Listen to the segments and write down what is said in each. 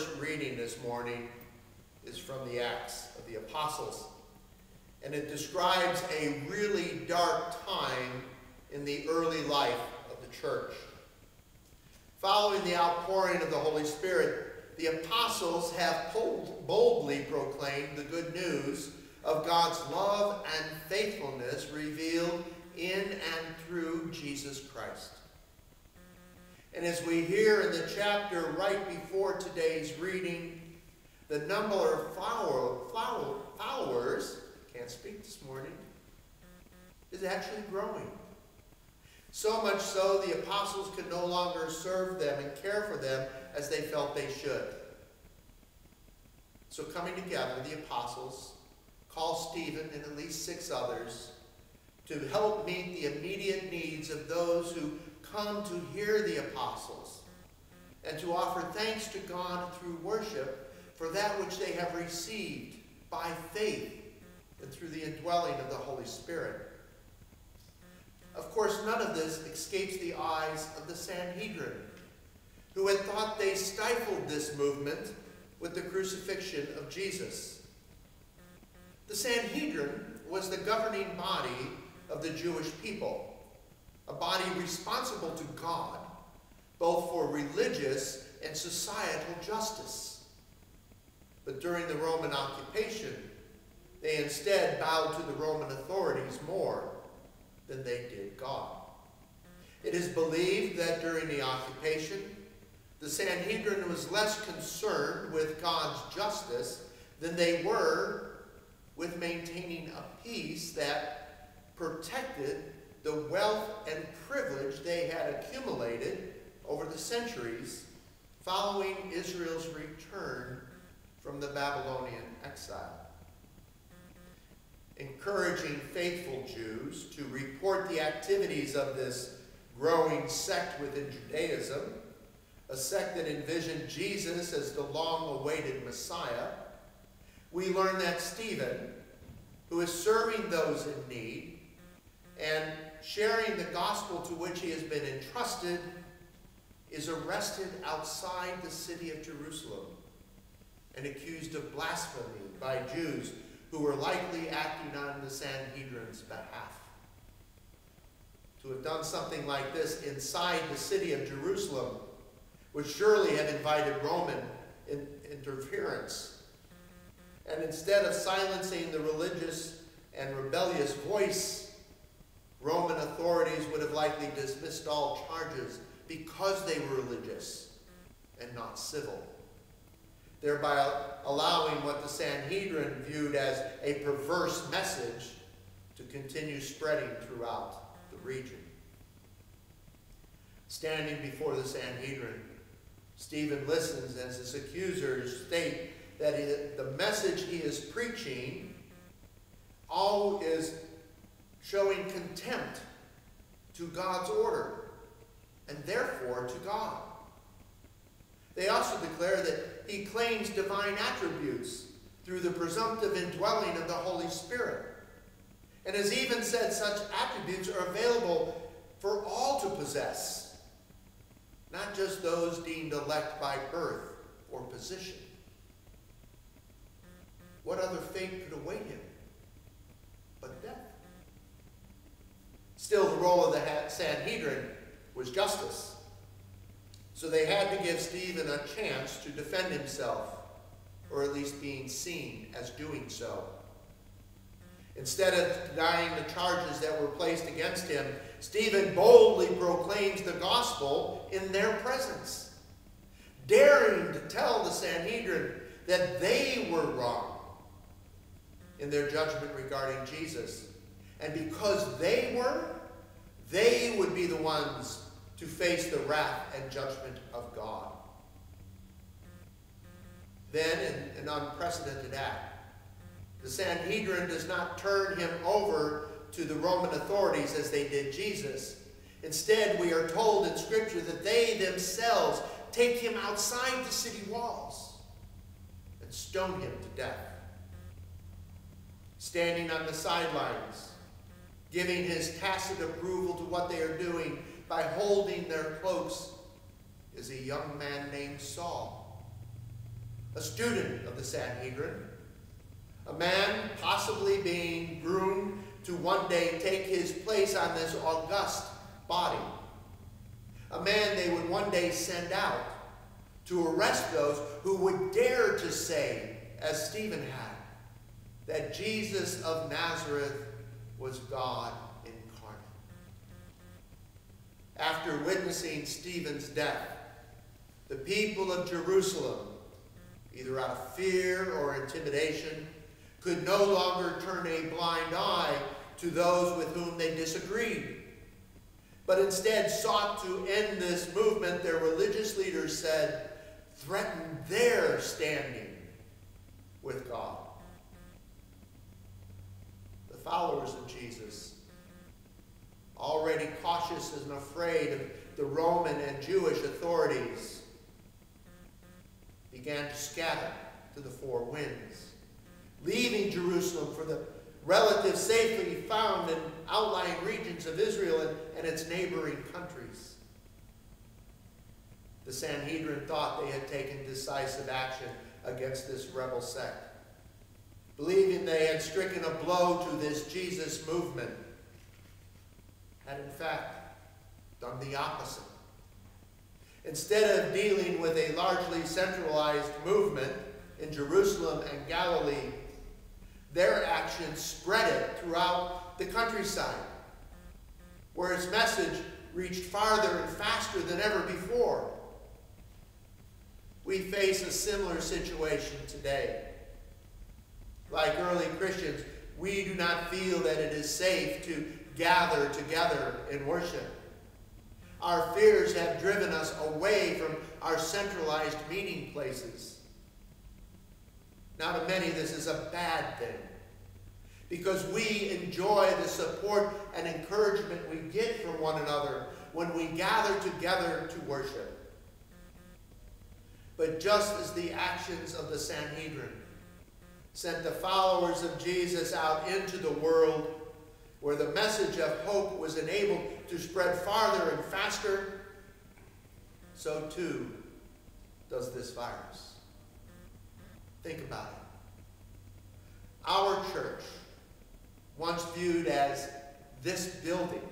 first reading this morning is from the Acts of the Apostles. And it describes a really dark time in the early life of the church. Following the outpouring of the Holy Spirit, the apostles have boldly proclaimed the good news of God's love and faithfulness revealed in and through Jesus Christ. And as we hear in the chapter right before today's reading, the number of follower, follow, followers, can't speak this morning, is actually growing. So much so the apostles could no longer serve them and care for them as they felt they should. So coming together, the apostles call Stephen and at least six others to help meet the immediate needs of those who come to hear the apostles and to offer thanks to God through worship for that which they have received by faith and through the indwelling of the Holy Spirit. Of course, none of this escapes the eyes of the Sanhedrin, who had thought they stifled this movement with the crucifixion of Jesus. The Sanhedrin was the governing body of the Jewish people a body responsible to God, both for religious and societal justice. But during the Roman occupation, they instead bowed to the Roman authorities more than they did God. It is believed that during the occupation, the Sanhedrin was less concerned with God's justice than they were with maintaining a peace that protected the wealth and privilege they had accumulated over the centuries following Israel's return from the Babylonian exile. Encouraging faithful Jews to report the activities of this growing sect within Judaism, a sect that envisioned Jesus as the long-awaited Messiah, we learn that Stephen, who is serving those in need and sharing the gospel to which he has been entrusted, is arrested outside the city of Jerusalem and accused of blasphemy by Jews who were likely acting on the Sanhedrin's behalf. To have done something like this inside the city of Jerusalem would surely have invited Roman in interference. And instead of silencing the religious and rebellious voice Roman authorities would have likely dismissed all charges because they were religious and not civil, thereby allowing what the Sanhedrin viewed as a perverse message to continue spreading throughout the region. Standing before the Sanhedrin, Stephen listens as his accusers state that he, the message he is preaching all is showing contempt to God's order and therefore to God. They also declare that he claims divine attributes through the presumptive indwelling of the Holy Spirit. And has even said such attributes are available for all to possess, not just those deemed elect by birth or position. What other fate could await him but death? Role of the Sanhedrin was justice. So they had to give Stephen a chance to defend himself, or at least being seen as doing so. Instead of denying the charges that were placed against him, Stephen boldly proclaims the gospel in their presence, daring to tell the Sanhedrin that they were wrong in their judgment regarding Jesus. And because they were, they would be the ones to face the wrath and judgment of God. Then, in an unprecedented act, the Sanhedrin does not turn him over to the Roman authorities as they did Jesus. Instead, we are told in Scripture that they themselves take him outside the city walls and stone him to death. Standing on the sidelines, giving his tacit approval to what they are doing by holding their cloaks is a young man named Saul. a student of the Sanhedrin, a man possibly being groomed to one day take his place on this august body, a man they would one day send out to arrest those who would dare to say, as Stephen had, that Jesus of Nazareth was God incarnate. After witnessing Stephen's death, the people of Jerusalem, either out of fear or intimidation, could no longer turn a blind eye to those with whom they disagreed, but instead sought to end this movement, their religious leaders said, threatened their standing with God. Followers of Jesus, already cautious and afraid of the Roman and Jewish authorities, began to scatter to the four winds, leaving Jerusalem for the relative safety found in outlying regions of Israel and, and its neighboring countries. The Sanhedrin thought they had taken decisive action against this rebel sect, believing they had stricken a blow to this Jesus movement, had in fact done the opposite. Instead of dealing with a largely centralized movement in Jerusalem and Galilee, their action spread it throughout the countryside, where its message reached farther and faster than ever before. We face a similar situation today. Like early Christians, we do not feel that it is safe to gather together in worship. Our fears have driven us away from our centralized meeting places. Now, to many, this is a bad thing because we enjoy the support and encouragement we get from one another when we gather together to worship. But just as the actions of the Sanhedrin sent the followers of Jesus out into the world where the message of hope was enabled to spread farther and faster, so too does this virus. Think about it. Our church, once viewed as this building,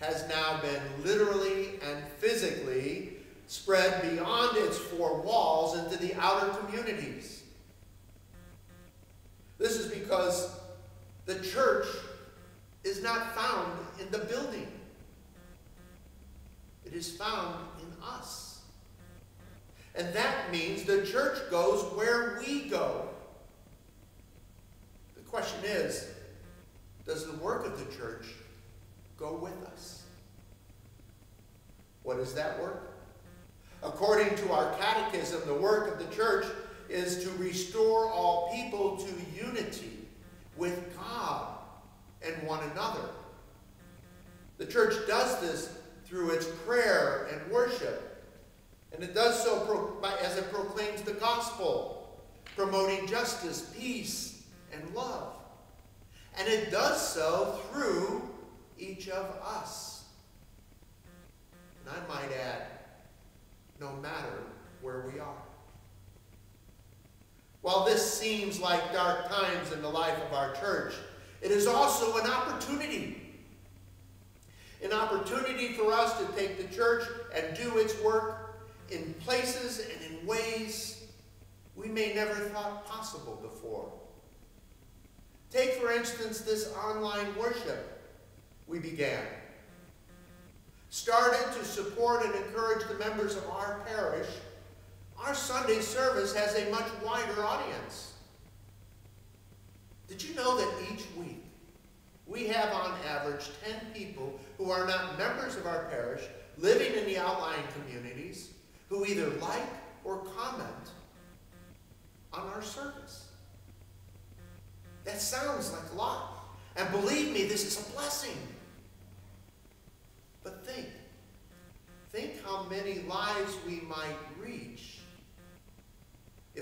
has now been literally and physically spread beyond its four walls into the outer communities. Because the church is not found in the building. It is found in us. And that means the church goes where we go. The question is, does the work of the church go with us? What is that work? According to our catechism, the work of the church is to restore all people to unity with God and one another. The church does this through its prayer and worship. And it does so as it proclaims the gospel, promoting justice, peace, and love. And it does so through each of us. And I might add, no matter where we are. While this seems like dark times in the life of our church, it is also an opportunity. An opportunity for us to take the church and do its work in places and in ways we may never thought possible before. Take, for instance, this online worship we began. Started to support and encourage the members of our parish our Sunday service has a much wider audience. Did you know that each week we have on average 10 people who are not members of our parish living in the outlying communities who either like or comment on our service? That sounds like a lot. And believe me, this is a blessing. But think, think how many lives we might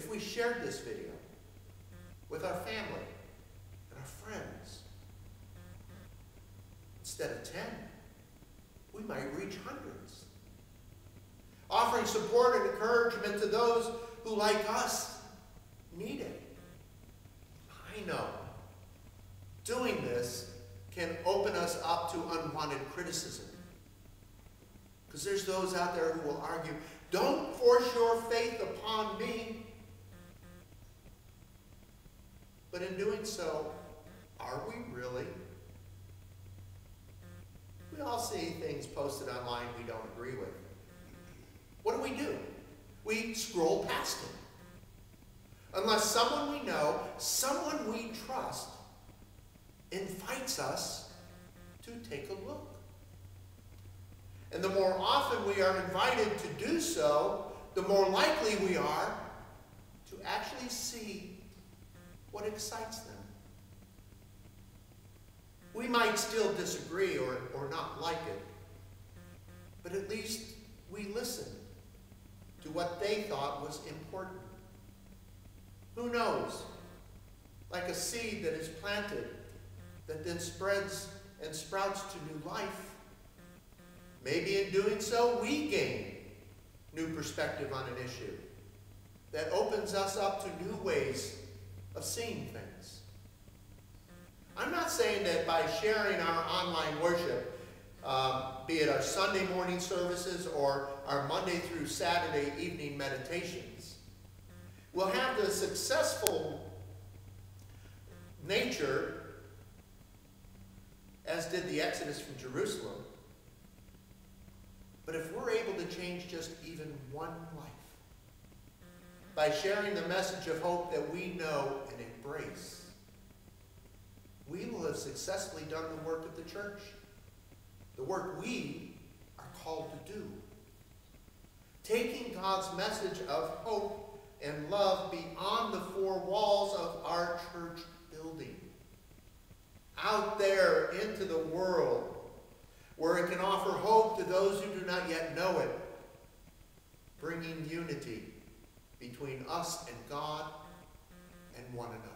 if we shared this video with our family and our friends, instead of 10, we might reach hundreds. offering support and encouragement to those who, like us, need it. I know doing this can open us up to unwanted criticism. Because there's those out there who will argue, don't force your faith upon me. But in doing so, are we really? We all see things posted online we don't agree with. What do we do? We scroll past it. Unless someone we know, someone we trust, invites us to take a look. And the more often we are invited to do so, the more likely we are to actually see what excites them. We might still disagree or, or not like it, but at least we listen to what they thought was important. Who knows? Like a seed that is planted that then spreads and sprouts to new life. Maybe in doing so, we gain new perspective on an issue that opens us up to new ways of seeing things. I'm not saying that by sharing our online worship, um, be it our Sunday morning services or our Monday through Saturday evening meditations, we'll have the successful nature as did the Exodus from Jerusalem. But if we're able to change just even one life by sharing the message of hope that we know and embrace, we will have successfully done the work of the church, the work we are called to do. Taking God's message of hope and love beyond the four walls of our church building out there into the world where it can offer hope to those who do not yet know it, bringing unity between us and God and one another.